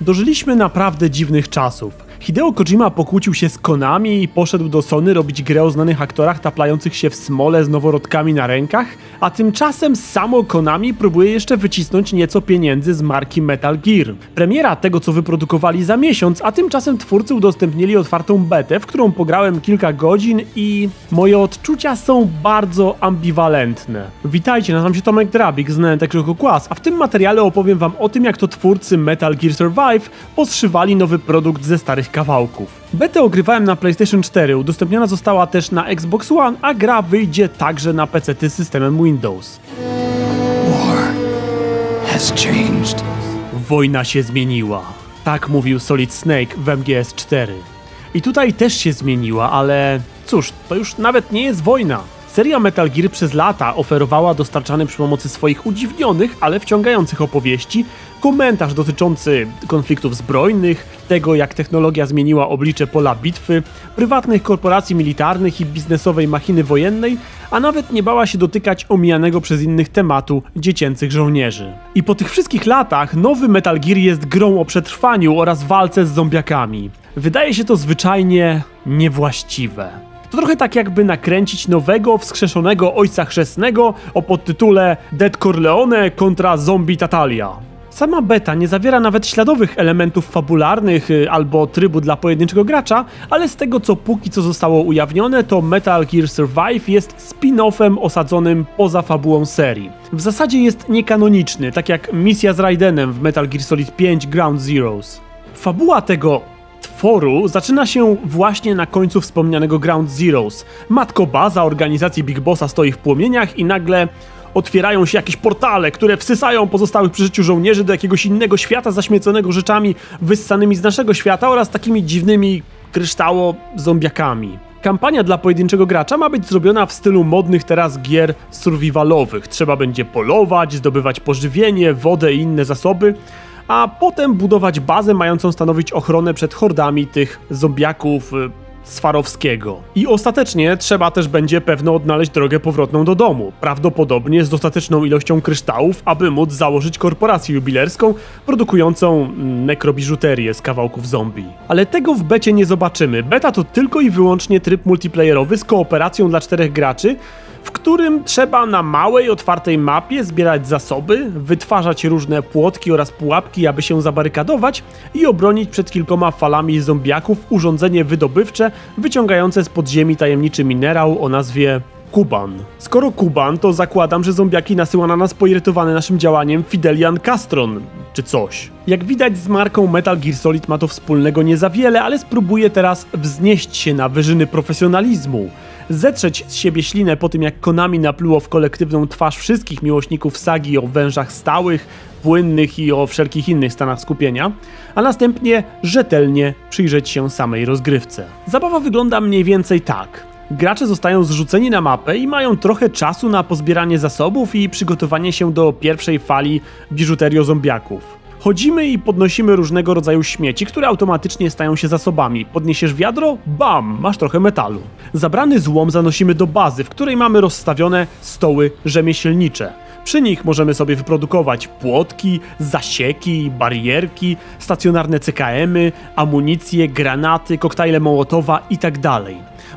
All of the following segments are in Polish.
Dożyliśmy naprawdę dziwnych czasów. Hideo Kojima pokłócił się z Konami i poszedł do Sony robić grę o znanych aktorach taplających się w smole z noworodkami na rękach, a tymczasem samo Konami próbuje jeszcze wycisnąć nieco pieniędzy z marki Metal Gear. Premiera tego, co wyprodukowali za miesiąc, a tymczasem twórcy udostępnili otwartą betę, w którą pograłem kilka godzin i moje odczucia są bardzo ambiwalentne. Witajcie, nazywam się Tomek Drabik z Netek Kłas, a w tym materiale opowiem wam o tym, jak to twórcy Metal Gear Survive poszywali nowy produkt ze starych kawałków. Betę ogrywałem na PlayStation 4, udostępniona została też na Xbox One, a gra wyjdzie także na PC z systemem Windows. Wojna się zmieniła. Tak mówił Solid Snake w MGS4. I tutaj też się zmieniła, ale cóż, to już nawet nie jest wojna. Seria Metal Gear przez lata oferowała dostarczany przy pomocy swoich udziwnionych, ale wciągających opowieści komentarz dotyczący konfliktów zbrojnych, tego jak technologia zmieniła oblicze pola bitwy, prywatnych korporacji militarnych i biznesowej machiny wojennej, a nawet nie bała się dotykać omijanego przez innych tematu dziecięcych żołnierzy. I po tych wszystkich latach nowy Metal Gear jest grą o przetrwaniu oraz walce z zombiakami. Wydaje się to zwyczajnie niewłaściwe. To trochę tak jakby nakręcić nowego, wskrzeszonego ojca chrzestnego o podtytule Dead Corleone kontra Zombie Tatalia. Sama beta nie zawiera nawet śladowych elementów fabularnych y, albo trybu dla pojedynczego gracza, ale z tego co póki co zostało ujawnione, to Metal Gear Survive jest spin-offem osadzonym poza fabułą serii. W zasadzie jest niekanoniczny, tak jak misja z Raidenem w Metal Gear Solid 5 Ground Zeroes. Fabuła tego tworu zaczyna się właśnie na końcu wspomnianego Ground Zeroes. Matko baza organizacji Big Bossa stoi w płomieniach i nagle otwierają się jakieś portale, które wsysają pozostałych przy życiu żołnierzy do jakiegoś innego świata zaśmieconego rzeczami wyssanymi z naszego świata oraz takimi dziwnymi kryształo-zombiakami. Kampania dla pojedynczego gracza ma być zrobiona w stylu modnych teraz gier survivalowych. Trzeba będzie polować, zdobywać pożywienie, wodę i inne zasoby, a potem budować bazę mającą stanowić ochronę przed hordami tych zombiaków, y, Swarowskiego. I ostatecznie trzeba też będzie pewno odnaleźć drogę powrotną do domu, prawdopodobnie z dostateczną ilością kryształów, aby móc założyć korporację jubilerską produkującą nekrobiżuterię z kawałków zombie. Ale tego w becie nie zobaczymy. Beta to tylko i wyłącznie tryb multiplayerowy z kooperacją dla czterech graczy, w którym trzeba na małej, otwartej mapie zbierać zasoby, wytwarzać różne płotki oraz pułapki, aby się zabarykadować i obronić przed kilkoma falami zombiaków urządzenie wydobywcze wyciągające z podziemi tajemniczy minerał o nazwie Kuban. Skoro Kuban, to zakładam, że zombiaki nasyła na nas poirytowane naszym działaniem Fidelian Castron, czy coś. Jak widać z marką Metal Gear Solid ma to wspólnego nie za wiele, ale spróbuję teraz wznieść się na wyżyny profesjonalizmu zetrzeć z siebie ślinę po tym, jak Konami napluło w kolektywną twarz wszystkich miłośników sagi o wężach stałych, płynnych i o wszelkich innych stanach skupienia, a następnie rzetelnie przyjrzeć się samej rozgrywce. Zabawa wygląda mniej więcej tak. Gracze zostają zrzuceni na mapę i mają trochę czasu na pozbieranie zasobów i przygotowanie się do pierwszej fali biżuterio zombiaków. Chodzimy i podnosimy różnego rodzaju śmieci, które automatycznie stają się zasobami. Podniesiesz wiadro? Bam! Masz trochę metalu. Zabrany złom zanosimy do bazy, w której mamy rozstawione stoły rzemieślnicze. Przy nich możemy sobie wyprodukować płotki, zasieki, barierki, stacjonarne CKM-y, amunicje, granaty, koktajle Mołotowa itd. Tak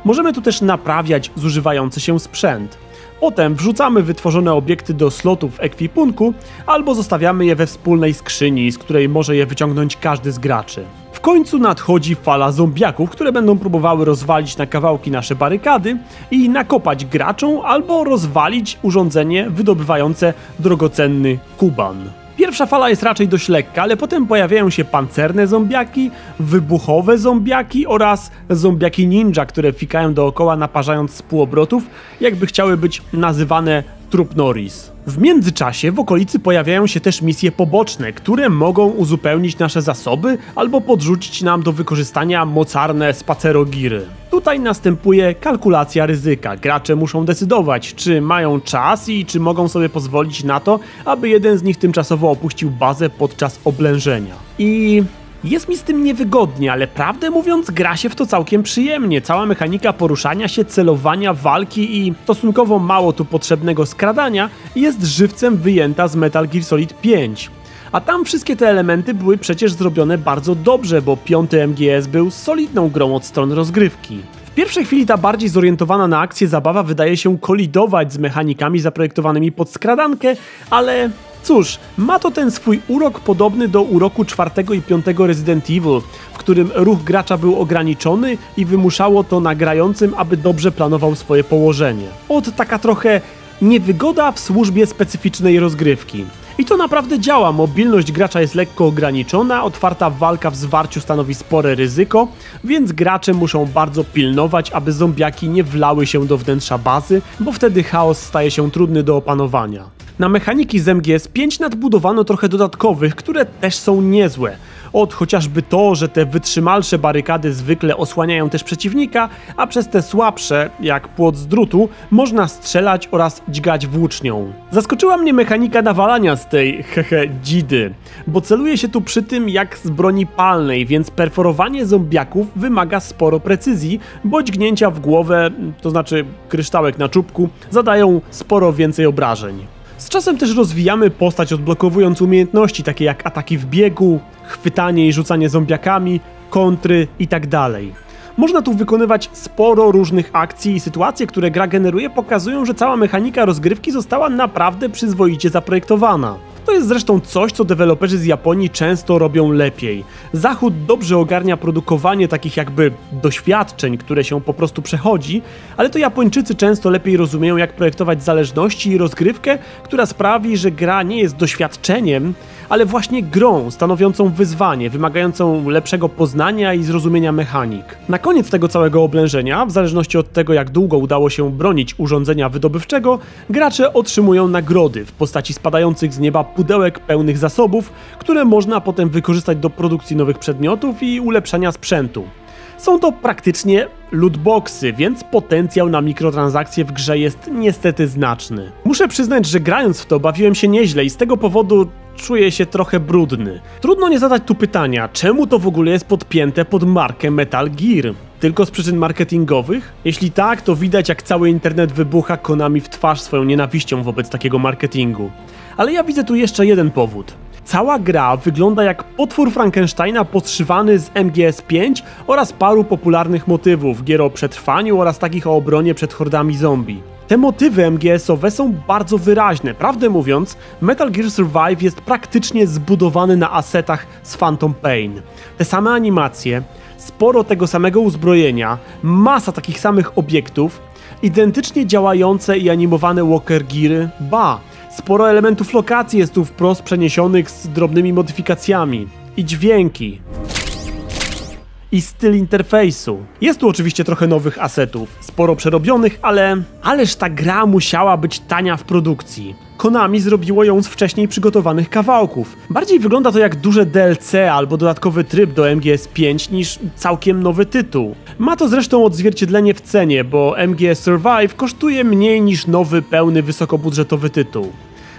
możemy tu też naprawiać zużywający się sprzęt. Potem wrzucamy wytworzone obiekty do slotów ekwipunku albo zostawiamy je we wspólnej skrzyni, z której może je wyciągnąć każdy z graczy. W końcu nadchodzi fala zombiaków, które będą próbowały rozwalić na kawałki nasze barykady i nakopać graczom albo rozwalić urządzenie wydobywające drogocenny kuban. Pierwsza fala jest raczej dość lekka, ale potem pojawiają się pancerne zombiaki, wybuchowe zombiaki oraz zombiaki ninja, które fikają dookoła naparzając z półobrotów, jakby chciały być nazywane trup Norris. W międzyczasie w okolicy pojawiają się też misje poboczne, które mogą uzupełnić nasze zasoby albo podrzucić nam do wykorzystania mocarne spacerogiry. Tutaj następuje kalkulacja ryzyka. Gracze muszą decydować, czy mają czas i czy mogą sobie pozwolić na to, aby jeden z nich tymczasowo opuścił bazę podczas oblężenia. I jest mi z tym niewygodnie, ale prawdę mówiąc, gra się w to całkiem przyjemnie. Cała mechanika poruszania się, celowania, walki i stosunkowo mało tu potrzebnego skradania jest żywcem wyjęta z Metal Gear Solid 5. A tam wszystkie te elementy były przecież zrobione bardzo dobrze, bo piąty MGS był solidną grą od strony rozgrywki. W pierwszej chwili ta bardziej zorientowana na akcję zabawa wydaje się kolidować z mechanikami zaprojektowanymi pod skradankę, ale cóż, ma to ten swój urok podobny do uroku czwartego i piątego Resident Evil, w którym ruch gracza był ograniczony i wymuszało to na grającym, aby dobrze planował swoje położenie. Od taka trochę niewygoda w służbie specyficznej rozgrywki. I to naprawdę działa, mobilność gracza jest lekko ograniczona, otwarta walka w zwarciu stanowi spore ryzyko, więc gracze muszą bardzo pilnować, aby zombiaki nie wlały się do wnętrza bazy, bo wtedy chaos staje się trudny do opanowania. Na mechaniki z MGS5 nadbudowano trochę dodatkowych, które też są niezłe. Od chociażby to, że te wytrzymalsze barykady zwykle osłaniają też przeciwnika, a przez te słabsze, jak płot z drutu, można strzelać oraz dźgać włócznią. Zaskoczyła mnie mechanika nawalania z tej hehe dzidy, bo celuje się tu przy tym jak z broni palnej, więc perforowanie zombiaków wymaga sporo precyzji, bo dźgnięcia w głowę, to znaczy kryształek na czubku, zadają sporo więcej obrażeń. Czasem też rozwijamy postać odblokowując umiejętności takie jak ataki w biegu, chwytanie i rzucanie zombiakami, kontry itd. Można tu wykonywać sporo różnych akcji i sytuacje, które gra generuje pokazują, że cała mechanika rozgrywki została naprawdę przyzwoicie zaprojektowana. To jest zresztą coś, co deweloperzy z Japonii często robią lepiej. Zachód dobrze ogarnia produkowanie takich jakby doświadczeń, które się po prostu przechodzi, ale to Japończycy często lepiej rozumieją, jak projektować zależności i rozgrywkę, która sprawi, że gra nie jest doświadczeniem, ale właśnie grą stanowiącą wyzwanie, wymagającą lepszego poznania i zrozumienia mechanik. Na koniec tego całego oblężenia, w zależności od tego jak długo udało się bronić urządzenia wydobywczego, gracze otrzymują nagrody w postaci spadających z nieba pudełek pełnych zasobów, które można potem wykorzystać do produkcji nowych przedmiotów i ulepszania sprzętu. Są to praktycznie lootboxy, więc potencjał na mikrotransakcje w grze jest niestety znaczny. Muszę przyznać, że grając w to bawiłem się nieźle i z tego powodu czuję się trochę brudny. Trudno nie zadać tu pytania, czemu to w ogóle jest podpięte pod markę Metal Gear? Tylko z przyczyn marketingowych? Jeśli tak, to widać jak cały internet wybucha Konami w twarz swoją nienawiścią wobec takiego marketingu. Ale ja widzę tu jeszcze jeden powód. Cała gra wygląda jak potwór Frankensteina podszywany z MGS5 oraz paru popularnych motywów, gier o przetrwaniu oraz takich o obronie przed hordami zombie. Te motywy MGS-owe są bardzo wyraźne. Prawdę mówiąc, Metal Gear Survive jest praktycznie zbudowany na asetach z Phantom Pain. Te same animacje, sporo tego samego uzbrojenia, masa takich samych obiektów, identycznie działające i animowane Walker Geary, ba, sporo elementów lokacji jest tu wprost przeniesionych z drobnymi modyfikacjami. I dźwięki i styl interfejsu. Jest tu oczywiście trochę nowych asetów, sporo przerobionych, ale ależ ta gra musiała być tania w produkcji. Konami zrobiło ją z wcześniej przygotowanych kawałków. Bardziej wygląda to jak duże DLC albo dodatkowy tryb do MGS5 niż całkiem nowy tytuł. Ma to zresztą odzwierciedlenie w cenie, bo MGS Survive kosztuje mniej niż nowy, pełny, wysokobudżetowy tytuł.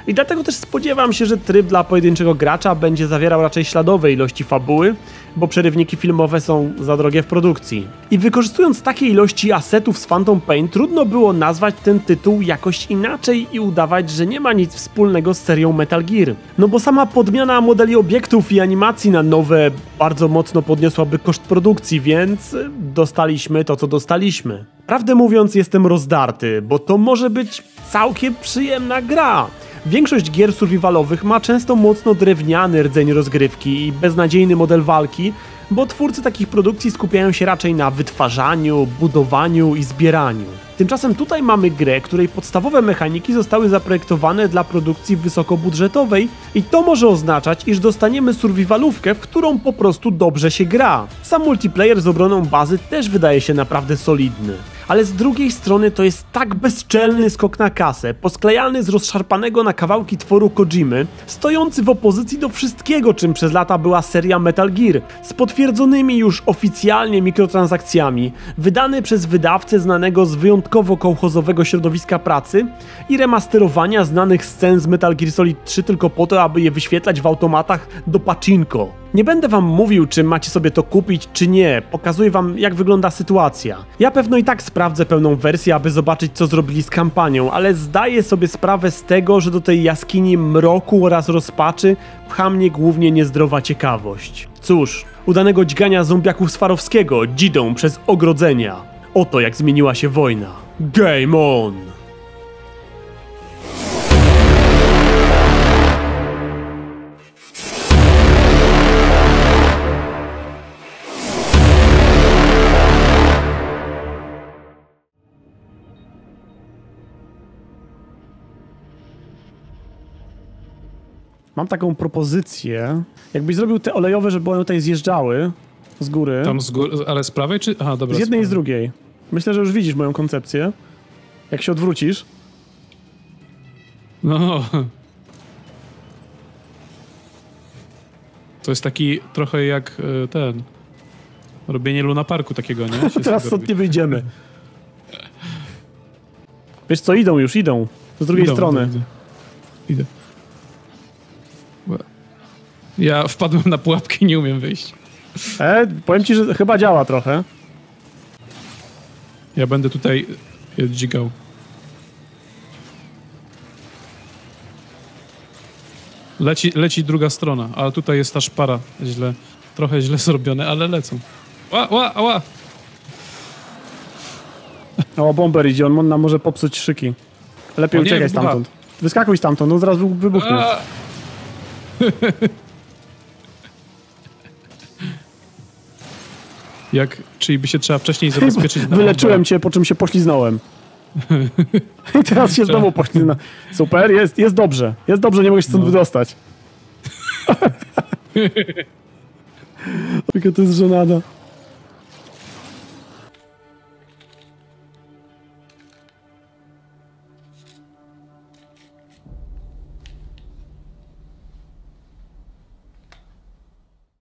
I dlatego też spodziewam się, że tryb dla pojedynczego gracza będzie zawierał raczej śladowe ilości fabuły, bo przerywniki filmowe są za drogie w produkcji. I wykorzystując takie ilości asetów z Phantom Pain, trudno było nazwać ten tytuł jakoś inaczej i udawać, że nie ma nic wspólnego z serią Metal Gear. No bo sama podmiana modeli obiektów i animacji na nowe bardzo mocno podniosłaby koszt produkcji, więc dostaliśmy to, co dostaliśmy. Prawdę mówiąc, jestem rozdarty, bo to może być całkiem przyjemna gra. Większość gier survivalowych ma często mocno drewniany rdzeń rozgrywki i beznadziejny model walki, bo twórcy takich produkcji skupiają się raczej na wytwarzaniu, budowaniu i zbieraniu. Tymczasem tutaj mamy grę, której podstawowe mechaniki zostały zaprojektowane dla produkcji wysokobudżetowej i to może oznaczać, iż dostaniemy survivalówkę, w którą po prostu dobrze się gra. Sam multiplayer z obroną bazy też wydaje się naprawdę solidny ale z drugiej strony to jest tak bezczelny skok na kasę, posklejany z rozszarpanego na kawałki tworu Kojimy, stojący w opozycji do wszystkiego, czym przez lata była seria Metal Gear, z potwierdzonymi już oficjalnie mikrotransakcjami, wydany przez wydawcę znanego z wyjątkowo kołchozowego środowiska pracy i remasterowania znanych scen z Metal Gear Solid 3 tylko po to, aby je wyświetlać w automatach do pachinko. Nie będę wam mówił, czy macie sobie to kupić, czy nie. Pokazuję wam, jak wygląda sytuacja. Ja pewno i tak sprawdzę pełną wersję, aby zobaczyć co zrobili z kampanią, ale zdaję sobie sprawę z tego, że do tej jaskini mroku oraz rozpaczy pcha mnie głównie niezdrowa ciekawość. Cóż, udanego dźgania zombiaków Swarowskiego dzidą przez ogrodzenia. Oto jak zmieniła się wojna. Game on! Mam taką propozycję. Jakbyś zrobił te olejowe, żeby one tutaj zjeżdżały z góry. Tam z góry, ale z prawej czy... Aha, dobra. Z jednej i z drugiej. Myślę, że już widzisz moją koncepcję. Jak się odwrócisz. No. To jest taki trochę jak e, ten... Robienie Luna Parku takiego, nie? Teraz stąd nie wyjdziemy. Wiesz co, idą już, idą. Z drugiej Idę, strony. Idę. idę. Ja wpadłem na pułapkę i nie umiem wyjść. E, powiem ci, że chyba działa trochę. Ja będę tutaj dzigał. Leci, leci druga strona, ale tutaj jest ta szpara źle, trochę źle zrobione, ale lecą. Ła, ła, ła! O, bomber idzie, on nam może popsuć szyki. Lepiej O nie, uciekaj stamtąd. Wyskakuj stamtąd, no zaraz wy- wybuchnie. Jak, czyli by się trzeba wcześniej zabezpieczyć na Wyleczyłem cię, po czym się pośliznąłem. I teraz się znowu pośliznę. Super, jest, jest dobrze. Jest dobrze, nie mogę się stąd No. wydostać. Tylko to jest żenada.